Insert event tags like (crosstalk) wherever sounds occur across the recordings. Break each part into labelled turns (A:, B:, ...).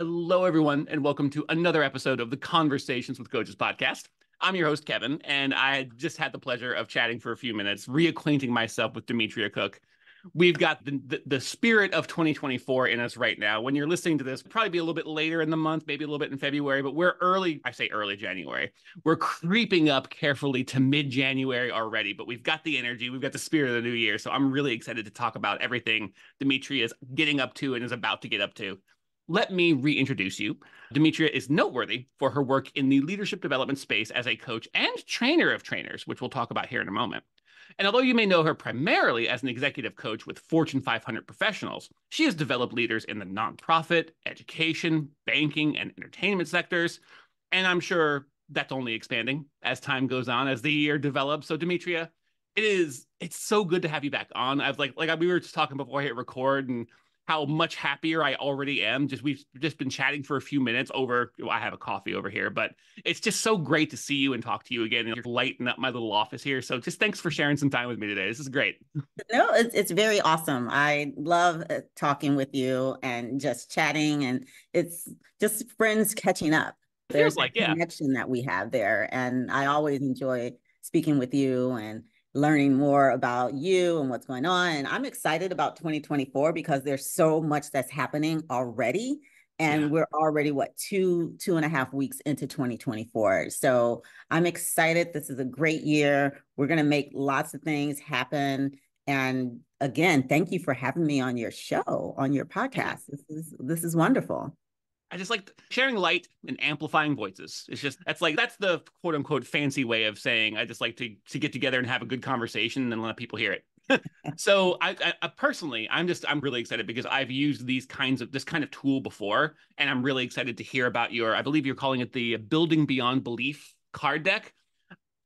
A: Hello, everyone, and welcome to another episode of the Conversations with Coaches podcast. I'm your host, Kevin, and I just had the pleasure of chatting for a few minutes, reacquainting myself with Dimitria Cook. We've got the, the, the spirit of 2024 in us right now. When you're listening to this, probably be a little bit later in the month, maybe a little bit in February, but we're early. I say early January. We're creeping up carefully to mid January already, but we've got the energy, we've got the spirit of the new year. So I'm really excited to talk about everything Dimitria is getting up to and is about to get up to. Let me reintroduce you. Dimitria is noteworthy for her work in the leadership development space as a coach and trainer of trainers, which we'll talk about here in a moment. And although you may know her primarily as an executive coach with Fortune 500 professionals, she has developed leaders in the nonprofit, education, banking, and entertainment sectors. And I'm sure that's only expanding as time goes on, as the year develops. So, Dimitria, it is it's so good to have you back on. I've like like we were just talking before I hit record, and how much happier I already am. Just we've just been chatting for a few minutes over. Well, I have a coffee over here, but it's just so great to see you and talk to you again. You're lighting up my little office here. So just thanks for sharing some time with me today. This is great.
B: No, it's, it's very awesome. I love uh, talking with you and just chatting, and it's just friends catching up.
A: There's like yeah
B: connection that we have there, and I always enjoy speaking with you and learning more about you and what's going on. And I'm excited about 2024 because there's so much that's happening already. And yeah. we're already what two two and a half weeks into 2024. So I'm excited. This is a great year. We're gonna make lots of things happen. And again, thank you for having me on your show, on your podcast. This is this is wonderful.
A: I just like sharing light and amplifying voices. It's just that's like that's the quote unquote fancy way of saying I just like to to get together and have a good conversation and let people hear it. (laughs) so I, I, personally i'm just i'm really excited because i've used these kinds of this kind of tool before and i'm really excited to hear about your i believe you're calling it the building beyond belief card deck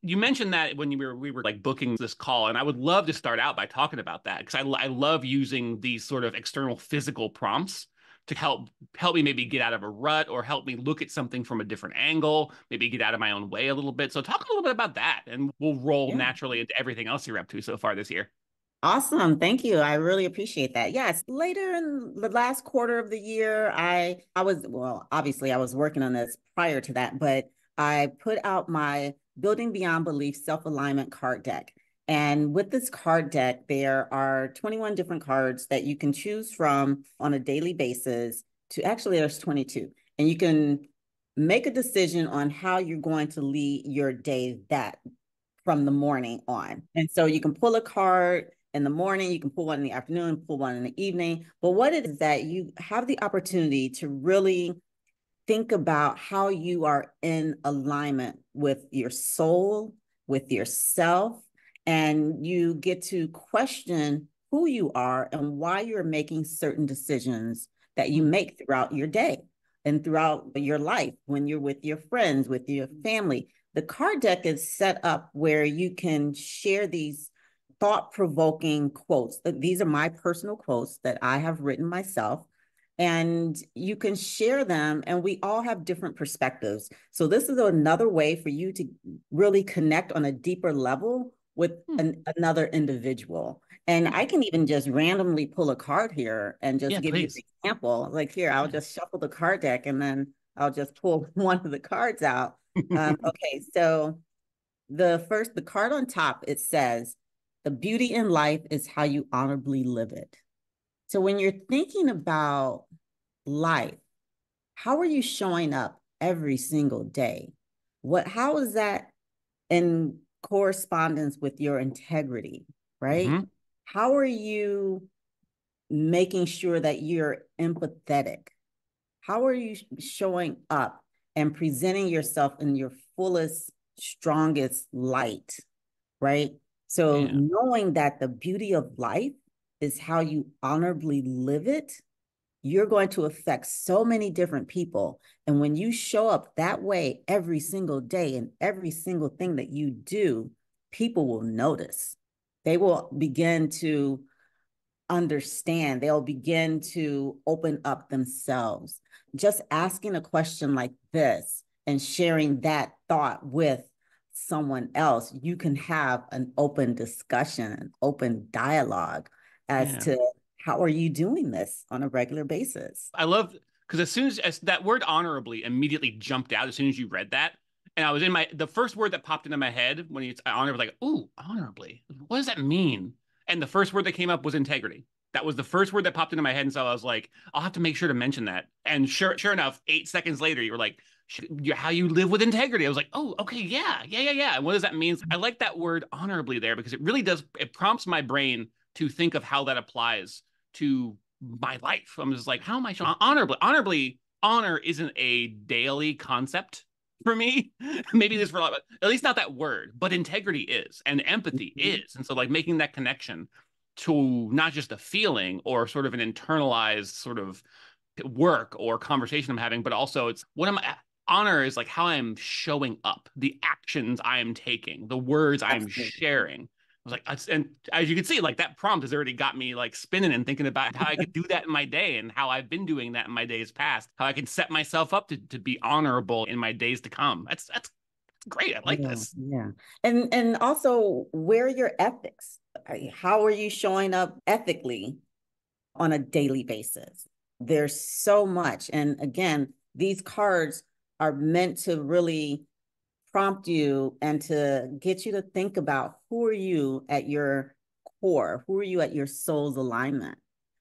A: you mentioned that when you were we were like booking this call and i would love to start out by talking about that because I, I love using these sort of external physical prompts to help help me maybe get out of a rut or help me look at something from a different angle, maybe get out of my own way a little bit. So talk a little bit about that and we'll roll yeah. naturally into everything else you're up to so far this year.
B: Awesome. Thank you. I really appreciate that. Yes, later in the last quarter of the year, I I was well, obviously I was working on this prior to that, but I put out my Building Beyond Belief Self-Alignment card deck. And with this card deck, there are 21 different cards that you can choose from on a daily basis to actually there's 22. And you can make a decision on how you're going to lead your day that from the morning on. And so you can pull a card in the morning, you can pull one in the afternoon, pull one in the evening. But what it is that you have the opportunity to really think about how you are in alignment with your soul, with yourself, and you get to question who you are and why you're making certain decisions that you make throughout your day and throughout your life when you're with your friends, with your family. The card deck is set up where you can share these thought provoking quotes. These are my personal quotes that I have written myself. And you can share them, and we all have different perspectives. So, this is another way for you to really connect on a deeper level with hmm. an, another individual. And I can even just randomly pull a card here and just yeah, give please. you an example. Like here, I'll just shuffle the card deck and then I'll just pull (laughs) one of the cards out. Um, (laughs) okay, so the first, the card on top, it says, the beauty in life is how you honorably live it. So when you're thinking about life, how are you showing up every single day? What, how is that in correspondence with your integrity, right? Mm-hmm. How are you making sure that you're empathetic? How are you showing up and presenting yourself in your fullest, strongest light, right? So, yeah. knowing that the beauty of life is how you honorably live it, you're going to affect so many different people. And when you show up that way every single day and every single thing that you do, people will notice. They will begin to understand, they'll begin to open up themselves. Just asking a question like this and sharing that thought with someone else, you can have an open discussion, an open dialogue as yeah. to how are you doing this on a regular basis?
A: I love because as soon as, as that word honorably immediately jumped out as soon as you read that, and I was in my the first word that popped into my head when you honor was like, "Ooh, honorably. What does that mean?" And the first word that came up was integrity. That was the first word that popped into my head, and so I was like, "I'll have to make sure to mention that." And sure, sure enough, eight seconds later, you were like, "How you live with integrity?" I was like, "Oh, okay, yeah, yeah, yeah, yeah." And what does that mean? I like that word honorably there because it really does. It prompts my brain to think of how that applies to my life. I'm just like, how am I showing honorably? Honorably, honor isn't a daily concept for me. (laughs) Maybe this for a lot, but at least not that word, but integrity is and empathy mm-hmm. is. And so like making that connection to not just a feeling or sort of an internalized sort of work or conversation I'm having, but also it's what am I honor is like how I'm showing up, the actions I am taking, the words I'm sharing was like, and as you can see, like that prompt has already got me like spinning and thinking about how I could do that in my day and how I've been doing that in my days past, how I can set myself up to, to be honorable in my days to come. That's, that's great. I like
B: yeah,
A: this.
B: Yeah. And, and also where are your ethics? Uh, how are you showing up ethically on a daily basis? There's so much. And again, these cards are meant to really prompt you and to get you to think about who are you at your core, who are you at your soul's alignment,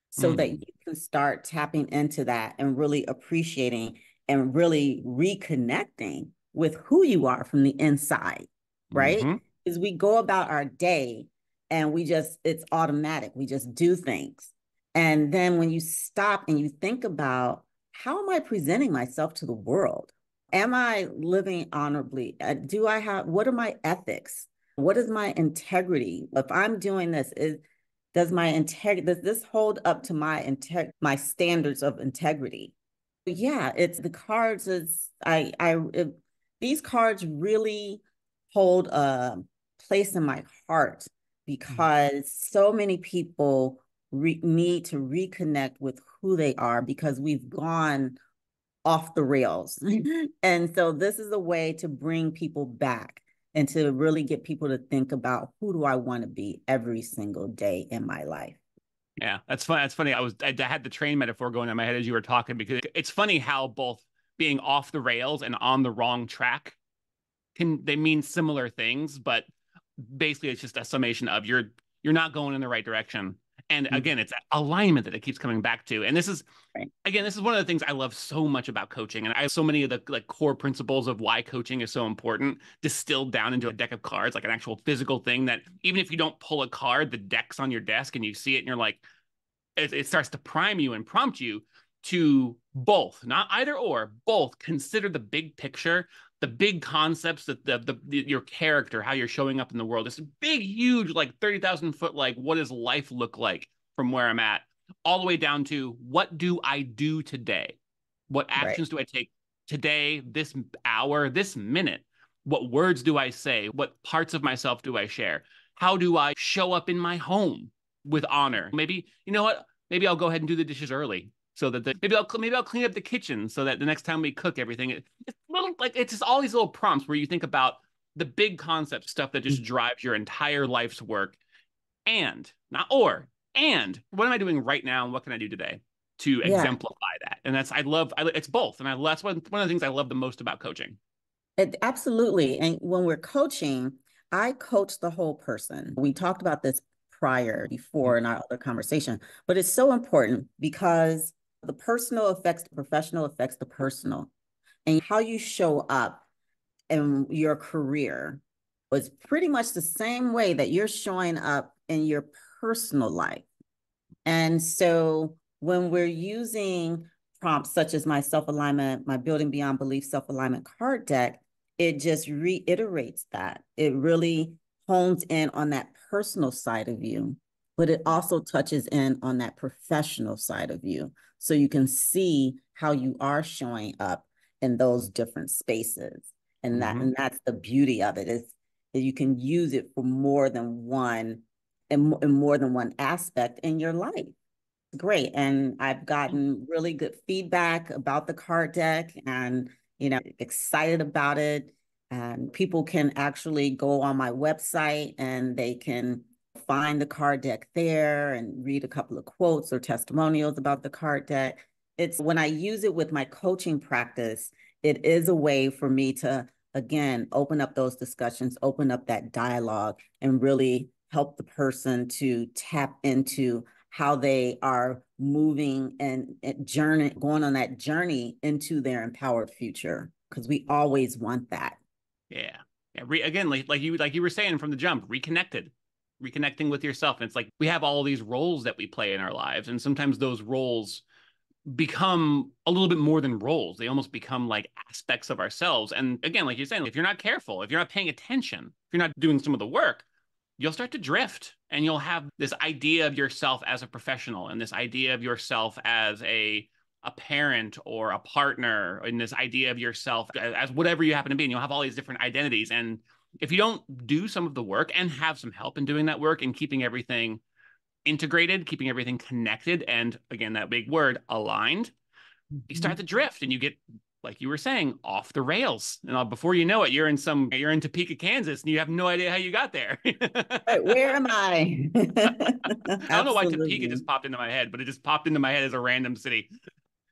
B: so mm. that you can start tapping into that and really appreciating and really reconnecting with who you are from the inside, right? Because mm-hmm. we go about our day and we just, it's automatic. We just do things. And then when you stop and you think about how am I presenting myself to the world? Am I living honorably? Uh, do I have, what are my ethics? What is my integrity? If I'm doing this, is does my integrity, does this hold up to my integ- my standards of integrity? Yeah, it's the cards is, I, I, it, these cards really hold a place in my heart mm-hmm. because so many people re- need to reconnect with who they are because we've gone off the rails. Mm-hmm. and so this is a way to bring people back and to really get people to think about who do I want to be every single day in my life.
A: Yeah, that's funny. That's funny. I was I had the train metaphor going in my head as you were talking because it's funny how both being off the rails and on the wrong track can they mean similar things, but basically it's just a summation of you're you're not going in the right direction and mm-hmm. again, it's alignment that it keeps coming back to. And this is, right. again, this is one of the things I love so much about coaching. And I have so many of the like core principles of why coaching is so important distilled down into a deck of cards, like an actual physical thing that even if you don't pull a card, the deck's on your desk and you see it and you're like, it, it starts to prime you and prompt you to both, not either or, both consider the big picture the big concepts that the, the, the your character how you're showing up in the world. This big huge like 30,000 foot like what does life look like from where I'm at all the way down to what do I do today? What actions right. do I take today this hour this minute? What words do I say? What parts of myself do I share? How do I show up in my home with honor? Maybe you know what? Maybe I'll go ahead and do the dishes early so that the, maybe I'll maybe I'll clean up the kitchen so that the next time we cook everything it's little like it's just all these little prompts where you think about the big concept stuff that just mm. drives your entire life's work and not or and what am I doing right now and what can I do today to yeah. exemplify that and that's I love I, it's both and I, that's one one of the things I love the most about coaching
B: it, absolutely and when we're coaching I coach the whole person we talked about this prior before in our other conversation but it's so important because the personal affects the professional affects the personal. And how you show up in your career was pretty much the same way that you're showing up in your personal life. And so when we're using prompts such as my self alignment, my building beyond belief self alignment card deck, it just reiterates that. It really hones in on that personal side of you, but it also touches in on that professional side of you so you can see how you are showing up in those different spaces and that mm-hmm. and that's the beauty of it is that you can use it for more than one and, and more than one aspect in your life great and i've gotten really good feedback about the card deck and you know excited about it and people can actually go on my website and they can find the card deck there and read a couple of quotes or testimonials about the card deck. It's when I use it with my coaching practice, it is a way for me to, again, open up those discussions, open up that dialogue, and really help the person to tap into how they are moving and, journey going on that journey into their empowered future because we always want that.
A: Yeah. Yeah Re- again like, like you like you were saying from the jump reconnected reconnecting with yourself. And it's like we have all these roles that we play in our lives and sometimes those roles become a little bit more than roles. They almost become like aspects of ourselves. And again like you're saying if you're not careful if you're not paying attention if you're not doing some of the work you'll start to drift and you'll have this idea of yourself as a professional and this idea of yourself as a a parent or a partner and this idea of yourself as whatever you happen to be. And you'll have all these different identities. And if you don't do some of the work and have some help in doing that work and keeping everything integrated keeping everything connected and again that big word aligned mm-hmm. you start to drift and you get like you were saying, off the rails. And uh, before you know it, you're in some, you're in Topeka, Kansas, and you have no idea how you got there. (laughs)
B: where am I? (laughs)
A: I don't know why Topeka just popped into my head, but it just popped into my head as a random city.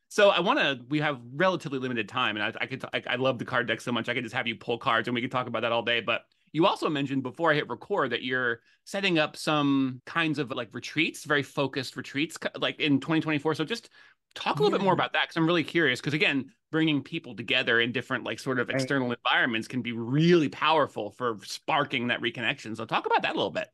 A: So I want to. We have relatively limited time, and I, I could. I, I love the card deck so much. I could just have you pull cards, and we could talk about that all day. But you also mentioned before I hit record that you're setting up some kinds of like retreats, very focused retreats, like in 2024. So just talk a little yeah. bit more about that because I'm really curious. Because again, bringing people together in different like sort of external right. environments can be really powerful for sparking that reconnection. So talk about that a little bit.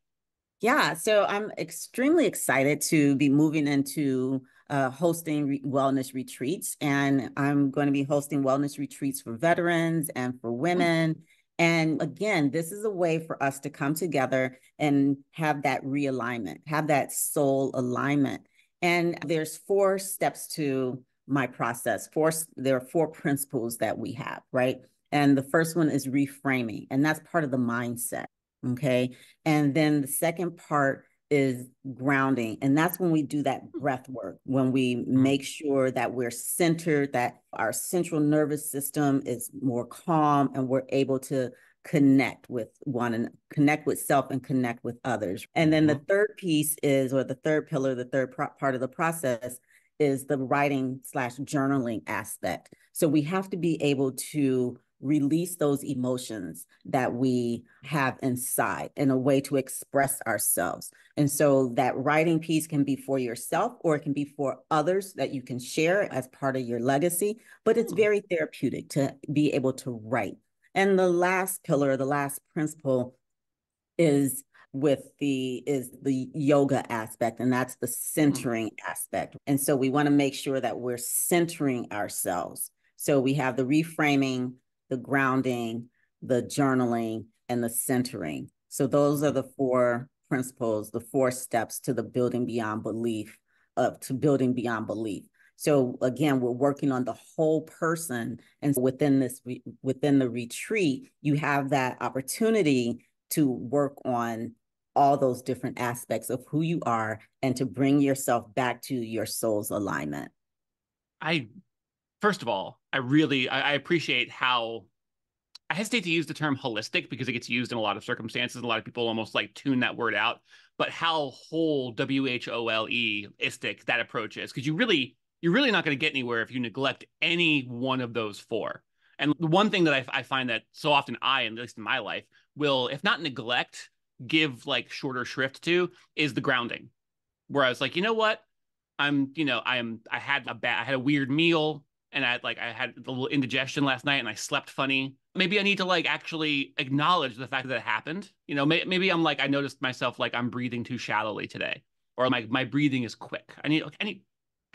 B: Yeah, so I'm extremely excited to be moving into uh, hosting re- wellness retreats, and I'm going to be hosting wellness retreats for veterans and for mm-hmm. women. Mm-hmm. And again, this is a way for us to come together and have that realignment, have that soul alignment. And there's four steps to my process. Four, there are four principles that we have, right? And the first one is reframing, and that's part of the mindset. Okay. And then the second part is grounding. And that's when we do that breath work, when we mm-hmm. make sure that we're centered, that our central nervous system is more calm and we're able to connect with one and connect with self and connect with others. And then the mm-hmm. third piece is, or the third pillar, the third pro- part of the process is the writing slash journaling aspect. So we have to be able to release those emotions that we have inside in a way to express ourselves. And so that writing piece can be for yourself or it can be for others that you can share as part of your legacy, but it's hmm. very therapeutic to be able to write. And the last pillar, the last principle is with the is the yoga aspect and that's the hmm. centering aspect. And so we want to make sure that we're centering ourselves. So we have the reframing, the grounding, the journaling, and the centering. So those are the four principles, the four steps to the building beyond belief, of to building beyond belief. So again, we're working on the whole person, and within this within the retreat, you have that opportunity to work on all those different aspects of who you are and to bring yourself back to your soul's alignment.
A: I first of all, I really I, I appreciate how I hesitate to use the term holistic because it gets used in a lot of circumstances. A lot of people almost like tune that word out, but how whole W H O L E istic that approach is because you really you're really not going to get anywhere if you neglect any one of those four. And one thing that I, I find that so often I, at least in my life, will, if not neglect, give like shorter shrift to is the grounding. Where I was like, you know what? I'm, you know, I am, I had a bad, I had a weird meal and I like I had a little indigestion last night and I slept funny. Maybe I need to like actually acknowledge the fact that it happened. You know, may, maybe I'm like I noticed myself like I'm breathing too shallowly today, or my my breathing is quick. I need I need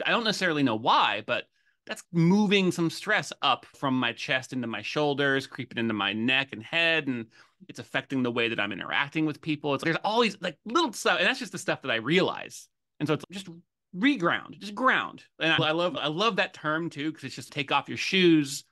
A: I don't necessarily know why, but that's moving some stress up from my chest into my shoulders, creeping into my neck and head, and it's affecting the way that I'm interacting with people. It's there's all these like little stuff, and that's just the stuff that I realize. And so it's just reground, just ground. And I, I love I love that term too because it's just take off your shoes,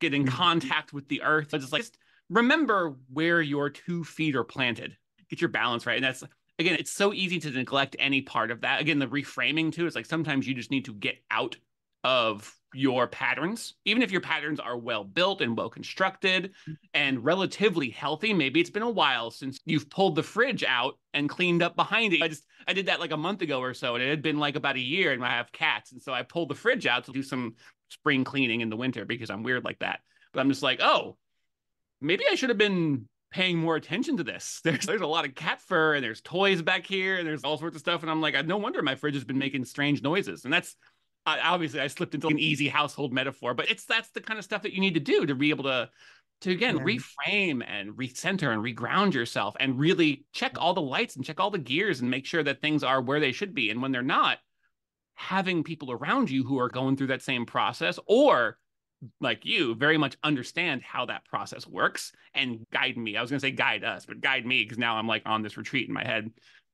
A: get in mm-hmm. contact with the earth. But It's like just remember where your two feet are planted. Get your balance right, and that's again, it's so easy to neglect any part of that. Again, the reframing too is like sometimes you just need to get out of your patterns, even if your patterns are well built and well constructed and relatively healthy. Maybe it's been a while since you've pulled the fridge out and cleaned up behind it. I just I did that like a month ago or so, and it had been like about a year, and I have cats, and so I pulled the fridge out to do some spring cleaning in the winter because I'm weird like that. But I'm just like, oh, maybe I should have been paying more attention to this. (laughs) There's there's a lot of cat fur and there's toys back here and there's all sorts of stuff. And I'm like, no wonder my fridge has been making strange noises. And that's uh, obviously I slipped into an easy household metaphor, but it's that's the kind of stuff that you need to do to be able to to again yeah. reframe and recenter and reground yourself and really check all the lights and check all the gears and make sure that things are where they should be. And when they're not, having people around you who are going through that same process or like you very much understand how that process works and guide me. I was going to say guide us, but guide me because now I'm like on this retreat in my head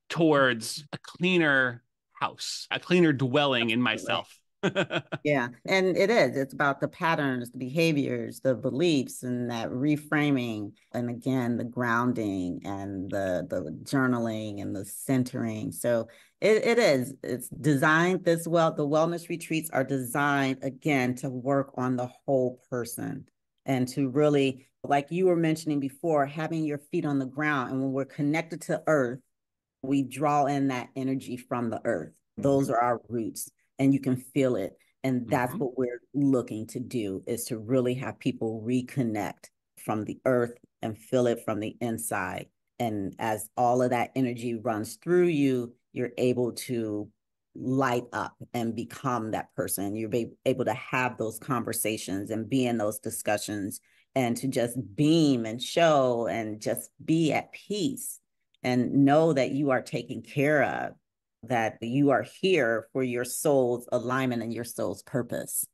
A: towards a cleaner house, a cleaner dwelling in myself. (laughs)
B: yeah, and it is. It's about the patterns, the behaviors, the beliefs, and that reframing, and again, the grounding and the the journaling and the centering. So it, it is. It's designed this well. The wellness retreats are designed again to work on the whole person and to really, like you were mentioning before, having your feet on the ground. And when we're connected to earth, we draw in that energy from the earth. Those mm-hmm. are our roots and you can feel it. And that's mm-hmm. what we're looking to do is to really have people reconnect from the earth and feel it from the inside. And as all of that energy runs through you, you're able to light up and become that person. You're be able to have those conversations and be in those discussions and to just beam and show and just be at peace and know that you are taken care of that you are here for your soul's alignment and your soul's purpose.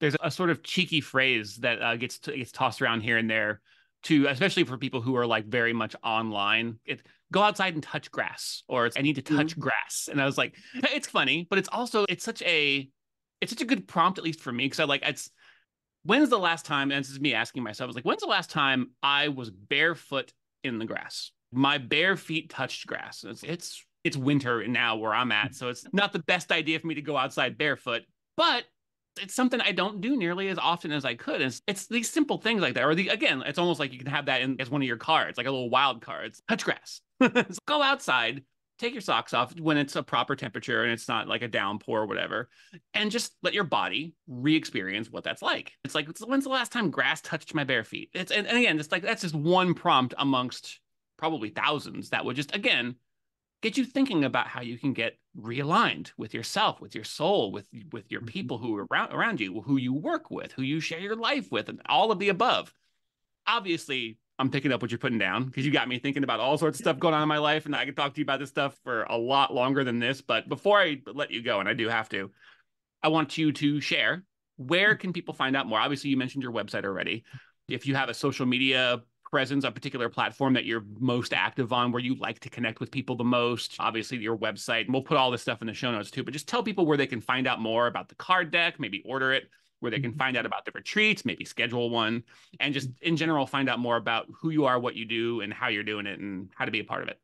A: There's a sort of cheeky phrase that uh, gets t- gets tossed around here and there, to especially for people who are like very much online. It go outside and touch grass, or I need to touch mm-hmm. grass. And I was like, it's funny, but it's also it's such a it's such a good prompt, at least for me, because I like it's when's the last time, and this is me asking myself, I was like, when's the last time I was barefoot in the grass? My bare feet touched grass. It's, it's it's winter now where I'm at, so it's not the best idea for me to go outside barefoot, but it's something I don't do nearly as often as I could. It's, it's these simple things like that. Or the again, it's almost like you can have that in, as one of your cards, like a little wild card. It's touch grass. (laughs) so go outside, take your socks off when it's a proper temperature and it's not like a downpour or whatever, and just let your body re-experience what that's like. It's like when's the last time grass touched my bare feet? It's and, and again, it's like that's just one prompt amongst probably thousands that would just again get you thinking about how you can get realigned with yourself with your soul with with your mm-hmm. people who are around, around you who you work with who you share your life with and all of the above obviously i'm picking up what you're putting down because you got me thinking about all sorts of stuff going on in my life and i could talk to you about this stuff for a lot longer than this but before i let you go and i do have to i want you to share where mm. can people find out more obviously you mentioned your website already if you have a social media presence, a particular platform that you're most active on, where you like to connect with people the most. Obviously, your website. And we'll put all this stuff in the show notes too. But just tell people where they can find out more about the card deck, maybe order it, where they can mm-hmm. find out about the retreats, maybe schedule one, and just in general find out more about who you are, what you do, and how you're doing it, and how to be a part of it.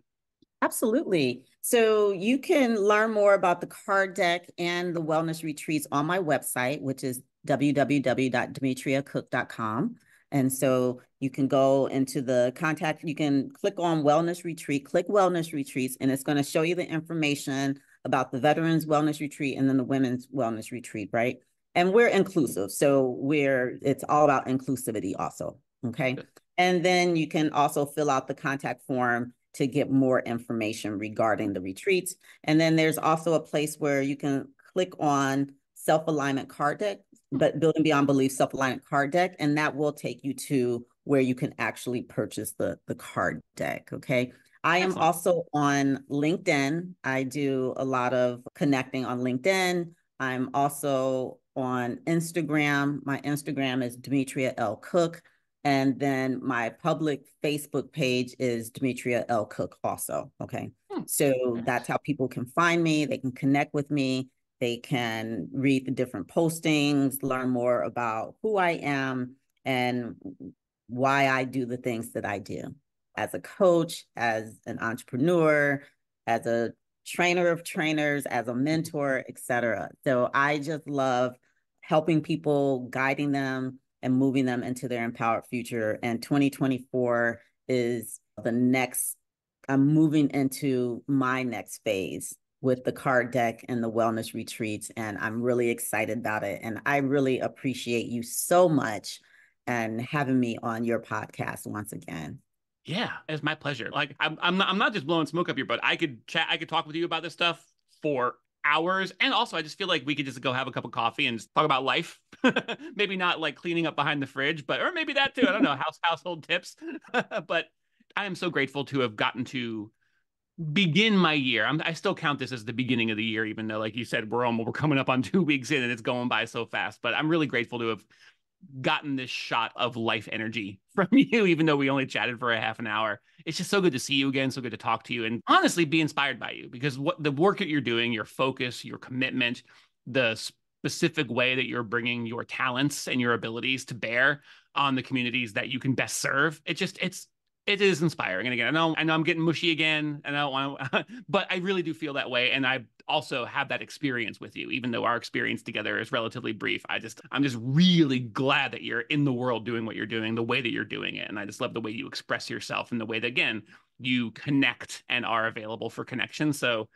B: Absolutely. So you can learn more about the card deck and the wellness retreats on my website, which is www.dimitriacook.com. And so you can go into the contact, you can click on Wellness Retreat, click Wellness Retreats, and it's going to show you the information about the Veterans Wellness Retreat and then the Women's Wellness Retreat, right? And we're inclusive. So we're, it's all about inclusivity also. Okay. And then you can also fill out the contact form to get more information regarding the retreats. And then there's also a place where you can click on self alignment card deck but building beyond belief self-alignment card deck and that will take you to where you can actually purchase the the card deck okay? I am also on linkedin. I do a lot of connecting on linkedin. I'm also on instagram. My instagram is Dimitria l. Cook and then my public facebook page is Dimitria l. Cook also okay? Hmm. so that's how people can find me. They can connect with me they can read the different postings, learn more about who I am and why I do the things that I do as a coach, as an entrepreneur, as a trainer of trainers, as a mentor, etc. So I just love helping people, guiding them, and moving them into their empowered future. And 2024 is the next, I'm moving into my next phase with the card deck and the wellness retreats. And I'm really excited about it. And I really appreciate you so much and having me on your podcast once again.
A: Yeah, it's my pleasure. Like I'm, I'm not, I'm not just blowing smoke up your butt. I could chat, I could talk with you about this stuff for hours. And also, I just feel like we could just go have a cup of coffee and talk about life. (laughs) maybe not like cleaning up behind the fridge, but or maybe that too. I don't know, house household tips. (laughs) but I am so grateful to have gotten to begin my year. I'm, i still count this as the beginning of the year, even though, like you said, we're almost we're coming up on (laughs) two weeks in and it's going by so fast. But I'm really grateful to have gotten this shot of life energy (laughs) from you, even though we only chatted for a half an hour. It's just so good to see you again, so good to talk to you, and honestly be inspired by you because what the work that you're doing, your focus, your commitment, the specific way that you're bringing your talents and your abilities to bear on the communities that you can best serve. It just it's it is inspiring. And again, I know I know I'm getting mushy again, and I don't want to, (laughs) but I really do feel that way. And I also have that experience with you, even though our experience together is relatively brief. I just I'm just really glad that you're in the world doing what you're doing, the way that you're doing it. And I just love the way you express yourself and the way that again you connect and are available for connection. So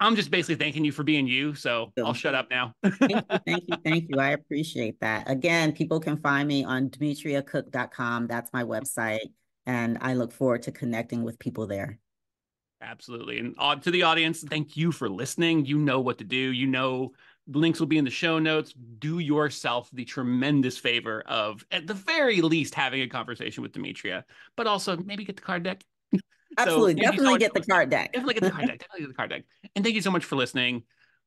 A: I'm just basically thanking you for being you. So I'll shut up now.
B: thank you, (laughs) thank you, thank you. I appreciate that. Again, people can find me on dimitriacook.com. That's my website and I look forward to connecting with people there.
A: Absolutely. And uh, to the audience, thank you for listening. You know what to do. You know, links will be in the show notes. Do yourself the tremendous favor of, at the very least, having a conversation with Dimitria, but also maybe get the card deck. (laughs)
B: Absolutely. so definitely so get the card deck.
A: Definitely get the card (laughs) deck. Definitely get the card deck. And thank you so much for listening.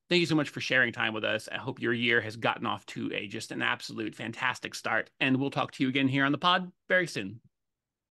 A: Thank you so much for sharing time with us. I hope your year has gotten off to a just an absolute fantastic start. And we'll talk to you again here on the pod very soon.